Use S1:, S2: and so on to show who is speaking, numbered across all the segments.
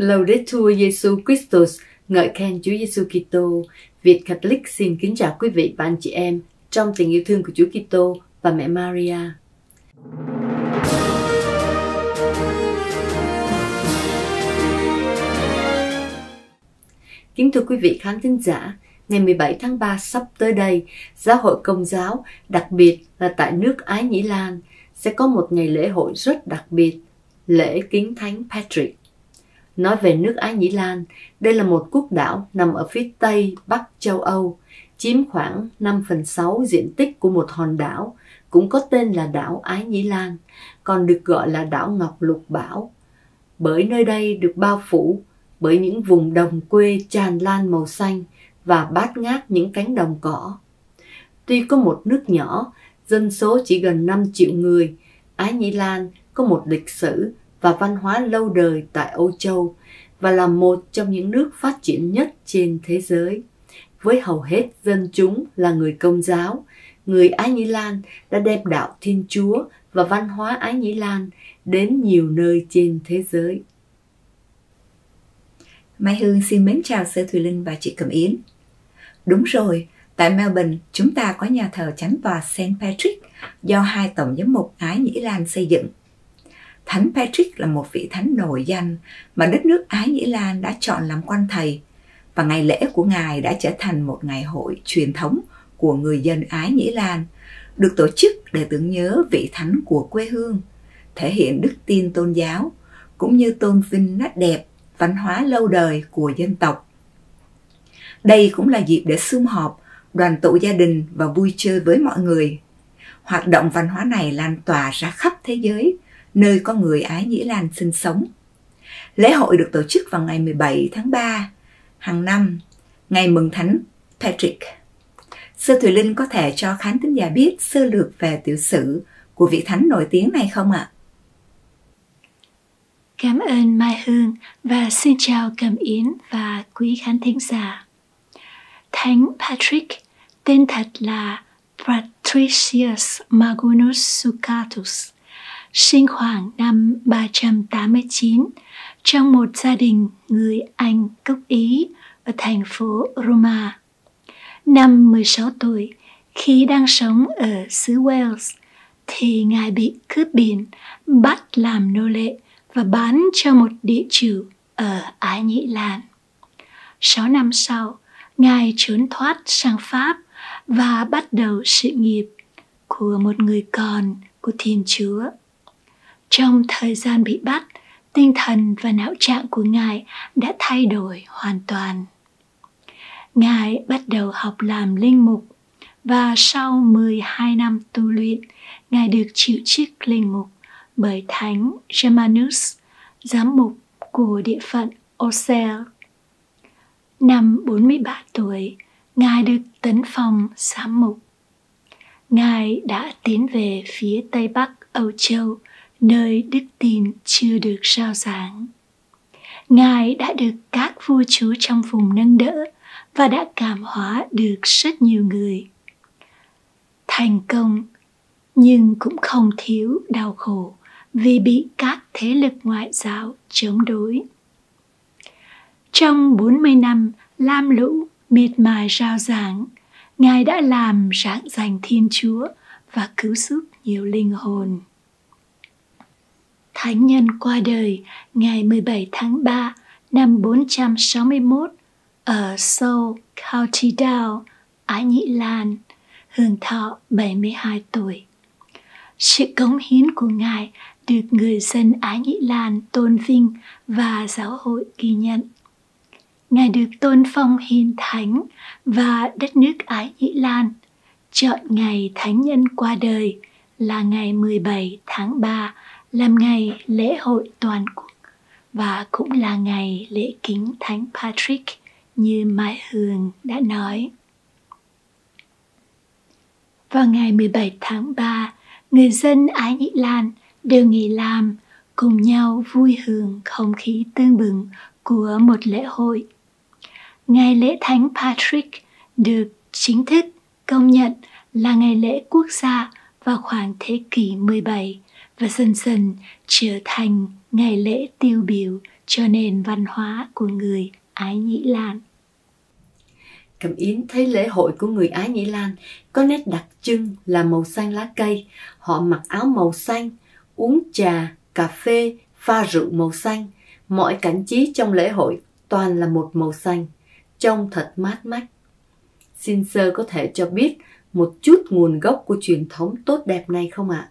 S1: Laudetur Jesu Christus, ngợi khen Chúa Giêsu Kitô. Việt Catholic xin kính chào quý vị và anh chị em trong tình yêu thương của Chúa Kitô và mẹ Maria. Kính thưa quý vị khán thính giả, ngày 17 tháng 3 sắp tới đây, Giáo hội Công giáo, đặc biệt là tại nước Ái Nhĩ Lan, sẽ có một ngày lễ hội rất đặc biệt, lễ kính thánh Patrick. Nói về nước Ái Nhĩ Lan, đây là một quốc đảo nằm ở phía tây bắc châu Âu, chiếm khoảng 5 phần 6 diện tích của một hòn đảo, cũng có tên là đảo Ái Nhĩ Lan, còn được gọi là đảo Ngọc Lục Bảo. Bởi nơi đây được bao phủ bởi những vùng đồng quê tràn lan màu xanh và bát ngát những cánh đồng cỏ. Tuy có một nước nhỏ, dân số chỉ gần 5 triệu người, Ái Nhĩ Lan có một lịch sử và văn hóa lâu đời tại Âu Châu và là một trong những nước phát triển nhất trên thế giới. Với hầu hết dân chúng là người công giáo, người Ái Nhĩ Lan đã đem đạo Thiên Chúa và văn hóa Ái Nhĩ Lan đến nhiều nơi trên thế giới.
S2: Mai Hương xin mến chào Sơ Thùy Linh và chị Cẩm Yến. Đúng rồi, tại Melbourne chúng ta có nhà thờ chánh tòa St. Patrick do hai tổng giám mục Ái Nhĩ Lan xây dựng. Thánh Patrick là một vị thánh nổi danh mà đất nước Ái Nhĩ Lan đã chọn làm quan thầy và ngày lễ của Ngài đã trở thành một ngày hội truyền thống của người dân Ái Nhĩ Lan, được tổ chức để tưởng nhớ vị thánh của quê hương, thể hiện đức tin tôn giáo, cũng như tôn vinh nét đẹp, văn hóa lâu đời của dân tộc. Đây cũng là dịp để sum họp, đoàn tụ gia đình và vui chơi với mọi người. Hoạt động văn hóa này lan tỏa ra khắp thế giới, nơi có người Ái Nhĩ Lan sinh sống. Lễ hội được tổ chức vào ngày 17 tháng 3 hàng năm, ngày mừng thánh Patrick. Sư Thùy Linh có thể cho khán thính giả biết sơ lược về tiểu sử của vị thánh nổi tiếng này không ạ?
S3: Cảm ơn Mai Hương và xin chào Cẩm Yến và quý khán thính giả. Thánh Patrick, tên thật là Patricius Magunus Sucatus, sinh khoảng năm 389 trong một gia đình người Anh gốc Ý ở thành phố Roma. Năm 16 tuổi, khi đang sống ở xứ Wales, thì ngài bị cướp biển, bắt làm nô lệ và bán cho một địa chủ ở Ái Nhĩ Lan. Sáu năm sau, ngài trốn thoát sang Pháp và bắt đầu sự nghiệp của một người con của Thiên Chúa. Trong thời gian bị bắt, tinh thần và não trạng của Ngài đã thay đổi hoàn toàn. Ngài bắt đầu học làm linh mục và sau 12 năm tu luyện, Ngài được chịu chức linh mục bởi Thánh Germanus, giám mục của địa phận Ocel. Năm 43 tuổi, Ngài được tấn phong giám mục. Ngài đã tiến về phía Tây Bắc Âu Châu nơi đức tin chưa được sao giảng. Ngài đã được các vua chúa trong vùng nâng đỡ và đã cảm hóa được rất nhiều người. Thành công nhưng cũng không thiếu đau khổ vì bị các thế lực ngoại giáo chống đối. Trong 40 năm lam lũ miệt mài rao giảng, Ngài đã làm rạng danh Thiên Chúa và cứu giúp nhiều linh hồn. Thánh nhân qua đời ngày 17 tháng 3 năm 461 ở Seoul, County Down, Ái Nhĩ Lan, hưởng thọ 72 tuổi. Sự cống hiến của Ngài được người dân Ái Nhĩ Lan tôn vinh và giáo hội ghi nhận. Ngài được tôn phong hiền thánh và đất nước Ái Nhĩ Lan chọn ngày thánh nhân qua đời là ngày 17 tháng 3 làm ngày lễ hội toàn quốc và cũng là ngày lễ kính Thánh Patrick như Mai Hương đã nói. Vào ngày 17 tháng 3, người dân Ái Nhĩ Lan đều nghỉ làm cùng nhau vui hưởng không khí tương bừng của một lễ hội. Ngày lễ Thánh Patrick được chính thức công nhận là ngày lễ quốc gia vào khoảng thế kỷ 17 và dần dần trở thành ngày lễ tiêu biểu cho nền văn hóa của người Ái Nhĩ Lan.
S1: Cẩm Yến thấy lễ hội của người Ái Nhĩ Lan có nét đặc trưng là màu xanh lá cây. Họ mặc áo màu xanh, uống trà, cà phê, pha rượu màu xanh. Mọi cảnh trí trong lễ hội toàn là một màu xanh, trông thật mát mắt. Xin sơ có thể cho biết một chút nguồn gốc của truyền thống tốt đẹp này không ạ? À?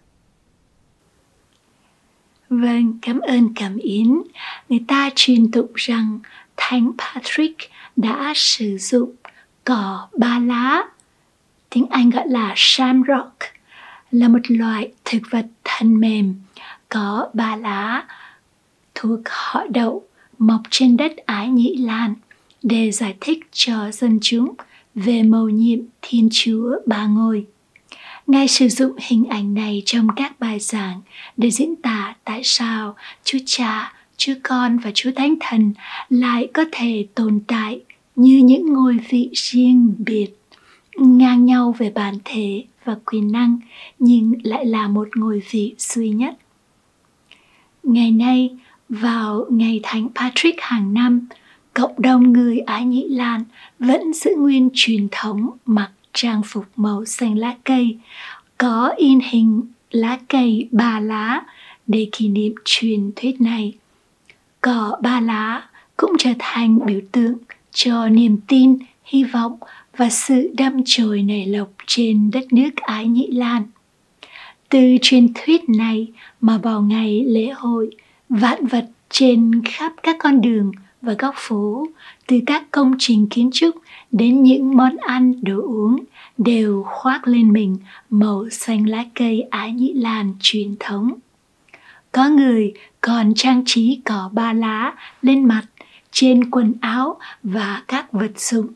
S3: Vâng, cảm ơn cảm Yến. Người ta truyền tụng rằng Thánh Patrick đã sử dụng cỏ ba lá, tiếng Anh gọi là shamrock, là một loại thực vật thân mềm có ba lá thuộc họ đậu mọc trên đất Ái Nhĩ Lan để giải thích cho dân chúng về mầu nhiệm Thiên Chúa Ba Ngôi. Ngài sử dụng hình ảnh này trong các bài giảng để diễn tả tại sao Chúa Cha, Chúa Con và Chúa Thánh Thần lại có thể tồn tại như những ngôi vị riêng biệt, ngang nhau về bản thể và quyền năng, nhưng lại là một ngôi vị duy nhất. Ngày nay, vào ngày Thánh Patrick hàng năm, cộng đồng người Ái Nhĩ Lan vẫn giữ nguyên truyền thống mặc trang phục màu xanh lá cây, có in hình lá cây ba lá để kỷ niệm truyền thuyết này. Cỏ ba lá cũng trở thành biểu tượng cho niềm tin, hy vọng và sự đâm chồi nảy lộc trên đất nước Ái Nhĩ Lan. Từ truyền thuyết này mà vào ngày lễ hội, vạn vật trên khắp các con đường và góc phố, từ các công trình kiến trúc đến những món ăn, đồ uống đều khoác lên mình màu xanh lá cây Ái Nhĩ Lan truyền thống. Có người còn trang trí cỏ ba lá lên mặt, trên quần áo và các vật dụng.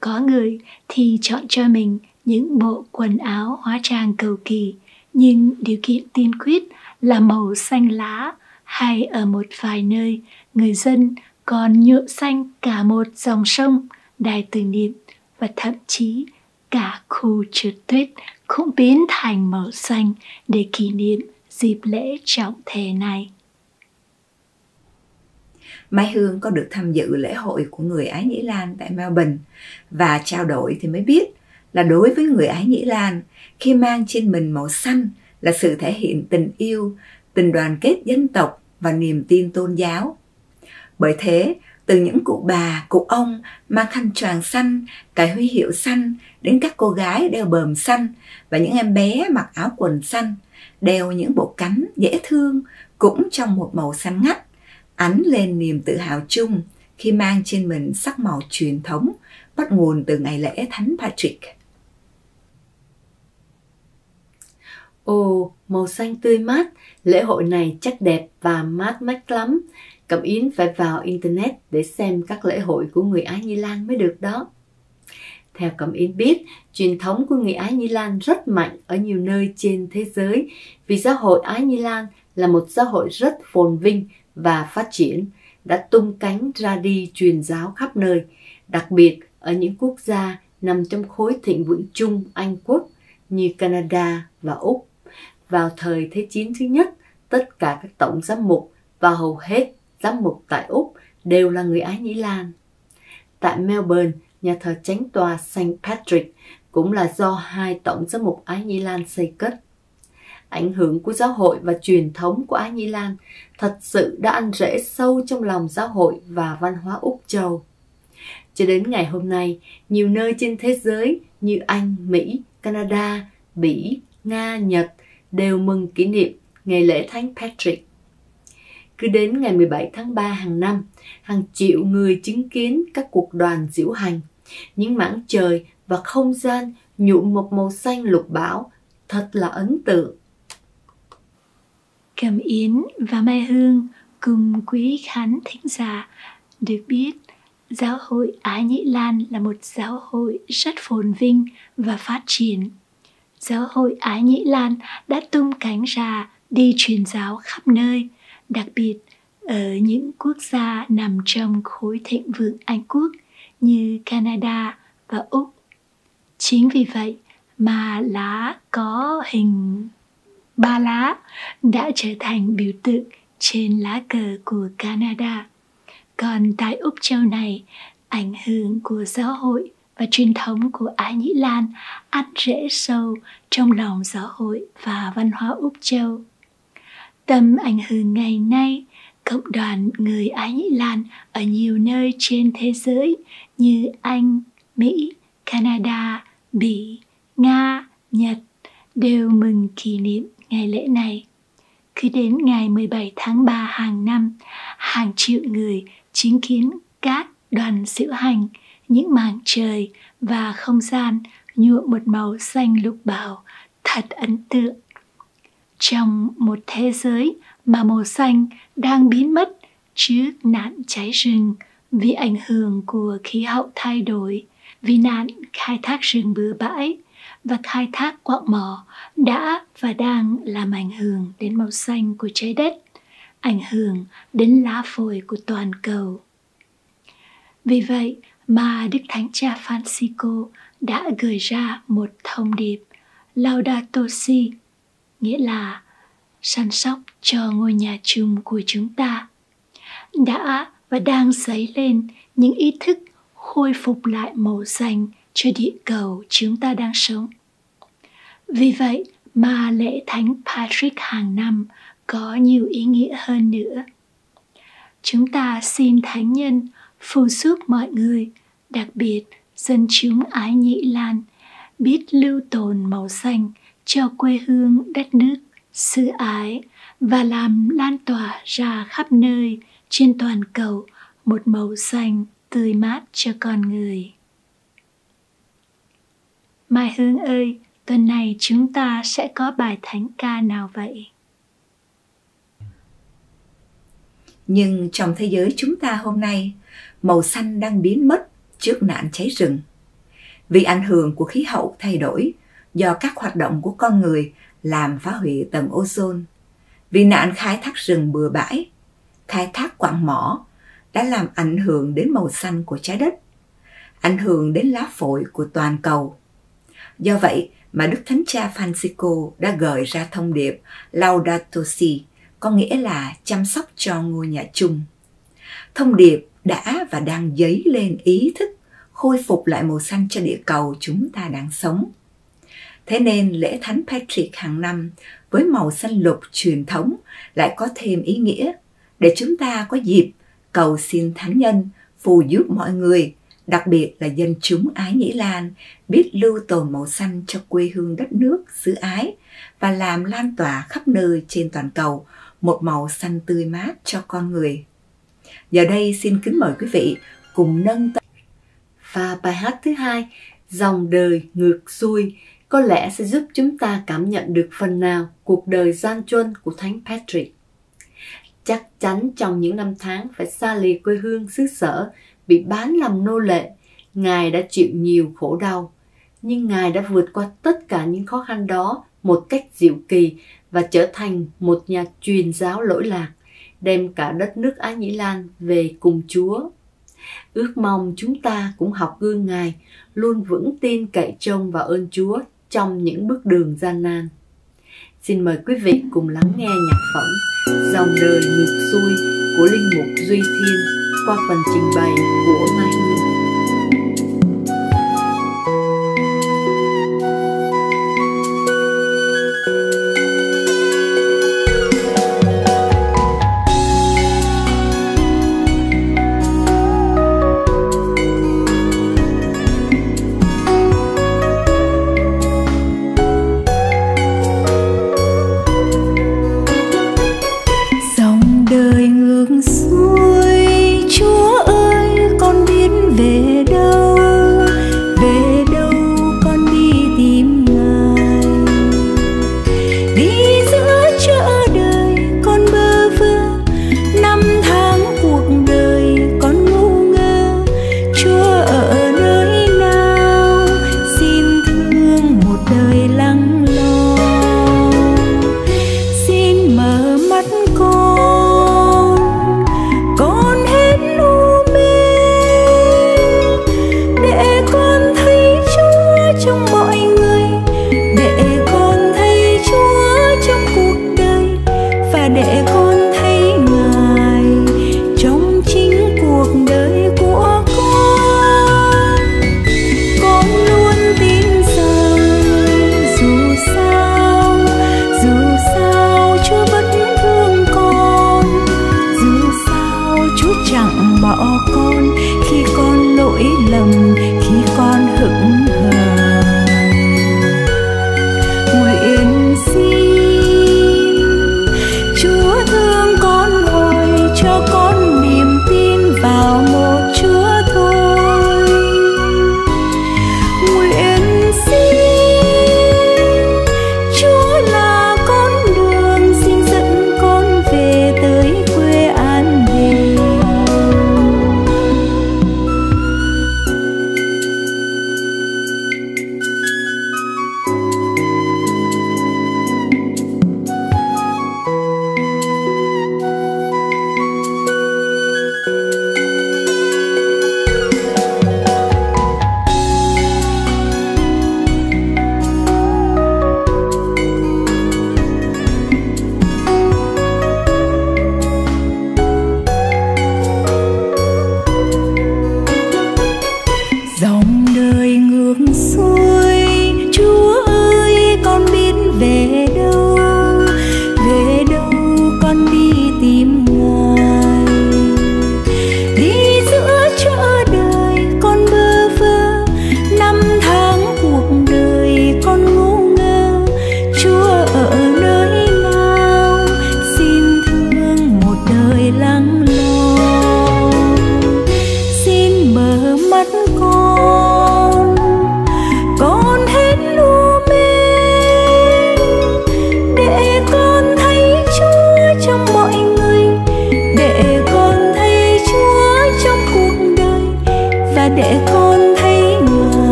S3: Có người thì chọn cho mình những bộ quần áo hóa trang cầu kỳ, nhưng điều kiện tiên quyết là màu xanh lá hay ở một vài nơi người dân còn nhuộm xanh cả một dòng sông, đài tưởng niệm và thậm chí cả khu trượt tuyết cũng biến thành màu xanh để kỷ niệm dịp lễ trọng thể này.
S2: Mai Hương có được tham dự lễ hội của người Ái Nhĩ Lan tại Melbourne và trao đổi thì mới biết là đối với người Ái Nhĩ Lan, khi mang trên mình màu xanh là sự thể hiện tình yêu, tình đoàn kết dân tộc và niềm tin tôn giáo. Bởi thế, từ những cụ bà, cụ ông mang khăn choàng xanh, cái huy hiệu xanh đến các cô gái đeo bờm xanh và những em bé mặc áo quần xanh, đeo những bộ cánh dễ thương cũng trong một màu xanh ngắt, ánh lên niềm tự hào chung khi mang trên mình sắc màu truyền thống bắt nguồn từ ngày lễ Thánh Patrick.
S1: Ồ, màu xanh tươi mát, lễ hội này chắc đẹp và mát mách lắm. Cẩm Yến phải vào Internet để xem các lễ hội của người Ái Nhi Lan mới được đó. Theo Cẩm Yến biết, truyền thống của người Ái Nhi Lan rất mạnh ở nhiều nơi trên thế giới vì xã hội Ái Nhi Lan là một xã hội rất phồn vinh và phát triển, đã tung cánh ra đi truyền giáo khắp nơi, đặc biệt ở những quốc gia nằm trong khối thịnh vượng chung Anh Quốc như Canada và Úc. Vào thời Thế chiến thứ nhất, tất cả các tổng giám mục và hầu hết giám mục tại Úc đều là người Ái Nhĩ Lan. Tại Melbourne, nhà thờ chánh tòa St. Patrick cũng là do hai tổng giám mục Ái Nhĩ Lan xây cất. Ảnh hưởng của giáo hội và truyền thống của Ái Nhĩ Lan thật sự đã ăn rễ sâu trong lòng giáo hội và văn hóa Úc Châu. Cho đến ngày hôm nay, nhiều nơi trên thế giới như Anh, Mỹ, Canada, Bỉ, Nga, Nhật đều mừng kỷ niệm ngày lễ Thánh Patrick. Cứ đến ngày 17 tháng 3 hàng năm, hàng triệu người chứng kiến các cuộc đoàn diễu hành. Những mảng trời và không gian nhuộm một màu xanh lục bão thật là ấn tượng.
S3: Cẩm Yến và Mai Hương cùng quý khán thính giả được biết Giáo hội Ái Nhĩ Lan là một giáo hội rất phồn vinh và phát triển. Giáo hội Ái Nhĩ Lan đã tung cánh ra đi truyền giáo khắp nơi, đặc biệt ở những quốc gia nằm trong khối thịnh vượng Anh Quốc như Canada và Úc. Chính vì vậy mà lá có hình ba lá đã trở thành biểu tượng trên lá cờ của Canada. Còn tại Úc Châu này, ảnh hưởng của giáo hội và truyền thống của Ái Nhĩ Lan ăn rễ sâu trong lòng giáo hội và văn hóa Úc Châu. Tầm ảnh hưởng ngày nay, cộng đoàn người Ái Nhĩ Lan ở nhiều nơi trên thế giới như Anh, Mỹ, Canada, Bỉ, Nga, Nhật đều mừng kỷ niệm ngày lễ này. Cứ đến ngày 17 tháng 3 hàng năm, hàng triệu người chứng kiến các đoàn diễu hành, những mảng trời và không gian nhuộm một màu xanh lục bảo thật ấn tượng. Trong một thế giới mà màu xanh đang biến mất trước nạn cháy rừng vì ảnh hưởng của khí hậu thay đổi, vì nạn khai thác rừng bừa bãi và khai thác quạng mỏ đã và đang làm ảnh hưởng đến màu xanh của trái đất, ảnh hưởng đến lá phổi của toàn cầu. Vì vậy mà Đức Thánh Cha Francisco đã gửi ra một thông điệp Laudato Si, nghĩa là săn sóc cho ngôi nhà chung của chúng ta, đã và đang dấy lên những ý thức khôi phục lại màu xanh cho địa cầu chúng ta đang sống. Vì vậy mà lễ Thánh Patrick hàng năm có nhiều ý nghĩa hơn nữa. Chúng ta xin Thánh Nhân phù giúp mọi người, đặc biệt dân chúng ái nhĩ Lan, biết lưu tồn màu xanh cho quê hương đất nước, sư ái và làm lan tỏa ra khắp nơi trên toàn cầu một màu xanh tươi mát cho con người. Mai Hương ơi, tuần này chúng ta sẽ có bài thánh ca nào vậy?
S2: Nhưng trong thế giới chúng ta hôm nay, màu xanh đang biến mất trước nạn cháy rừng. Vì ảnh hưởng của khí hậu thay đổi do các hoạt động của con người làm phá hủy tầng ozone. Vì nạn khai thác rừng bừa bãi, khai thác quặng mỏ đã làm ảnh hưởng đến màu xanh của trái đất, ảnh hưởng đến lá phổi của toàn cầu. Do vậy mà Đức Thánh Cha Francisco đã gửi ra thông điệp Laudato Si, có nghĩa là chăm sóc cho ngôi nhà chung. Thông điệp đã và đang dấy lên ý thức khôi phục lại màu xanh cho địa cầu chúng ta đang sống. Thế nên lễ Thánh Patrick hàng năm với màu xanh lục truyền thống lại có thêm ý nghĩa để chúng ta có dịp cầu xin Thánh Nhân phù giúp mọi người, đặc biệt là dân chúng Ái Nhĩ Lan, biết lưu tồn màu xanh cho quê hương đất nước xứ ái và làm lan tỏa khắp nơi trên toàn cầu một màu xanh tươi mát cho con người. Giờ đây xin kính mời quý vị cùng nâng tâm.
S1: Và bài hát thứ hai, Dòng đời ngược xuôi, có lẽ sẽ giúp chúng ta cảm nhận được phần nào cuộc đời gian truân của Thánh Patrick. Chắc chắn trong những năm tháng phải xa lìa quê hương xứ sở, bị bán làm nô lệ, Ngài đã chịu nhiều khổ đau. Nhưng Ngài đã vượt qua tất cả những khó khăn đó một cách diệu kỳ và trở thành một nhà truyền giáo lỗi lạc đem cả đất nước Ái Nhĩ Lan về cùng Chúa. Ước mong chúng ta cũng học gương Ngài, luôn vững tin cậy trông vào ơn Chúa trong những bước đường gian nan. Xin mời quý vị cùng lắng nghe nhạc phẩm Dòng đời ngược xuôi của Linh Mục Duy Thiên qua phần trình bày của Mai Hương.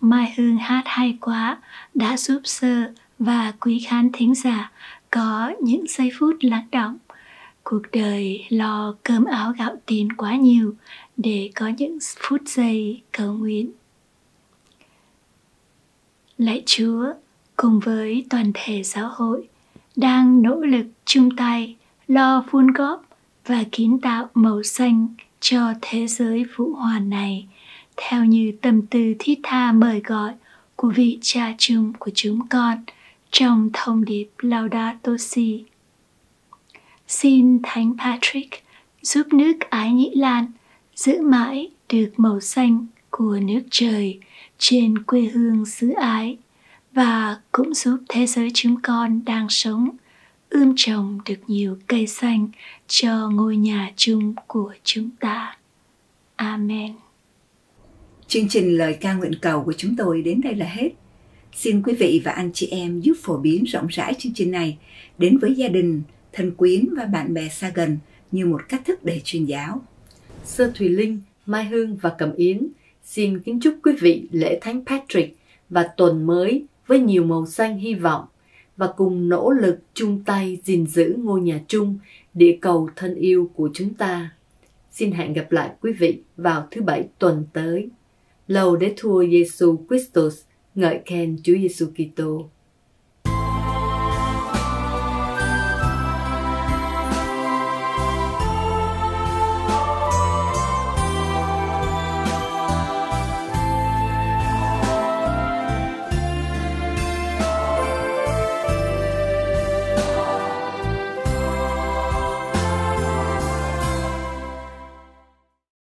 S3: Mai Hương hát hay quá đã giúp sơ và quý khán thính giả có những giây phút lắng động. Cuộc đời lo cơm áo gạo tiền quá nhiều để có những phút giây cầu nguyện. Lạy Chúa, cùng với toàn thể giáo hội đang nỗ lực chung tay lo phun góp và kiến tạo màu xanh cho thế giới vũ hoàn này theo như tâm tư thiết tha mời gọi của vị cha chung của chúng con trong thông điệp Laudato Si. Xin Thánh Patrick giúp nước Ái Nhĩ Lan giữ mãi được màu xanh của nước trời trên quê hương xứ ái và cũng giúp thế giới chúng con đang sống ươm trồng được nhiều cây xanh cho ngôi nhà chung của chúng ta. Amen.
S2: Chương trình lời ca nguyện cầu của chúng tôi đến đây là hết. Xin quý vị và anh chị em giúp phổ biến rộng rãi chương trình này đến với gia đình, thân quyến và bạn bè xa gần như một cách thức để truyền giáo.
S1: Sơ Thùy Linh, Mai Hương và Cẩm Yến xin kính chúc quý vị lễ Thánh Patrick và tuần mới với nhiều màu xanh hy vọng và cùng nỗ lực chung tay gìn giữ ngôi nhà chung, địa cầu thân yêu của chúng ta. Xin hẹn gặp lại quý vị vào thứ bảy tuần tới. Lầu để thua Giêsu Christus, ngợi khen Chúa Giêsu Kitô.